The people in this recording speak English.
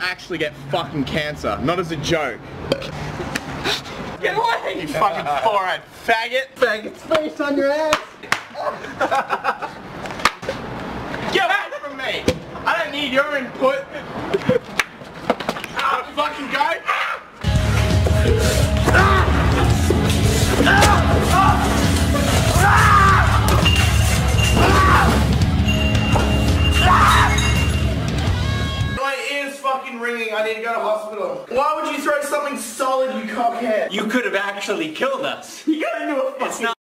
actually get fucking cancer, not as a joke. Get away! You fucking forehead faggot. Faggot space on your ass! Get away from me! I don't need your input. Fucking ringing. I need to go to hospital. Why would you throw something solid, you cockhead? You could have actually killed us. You got into a fucking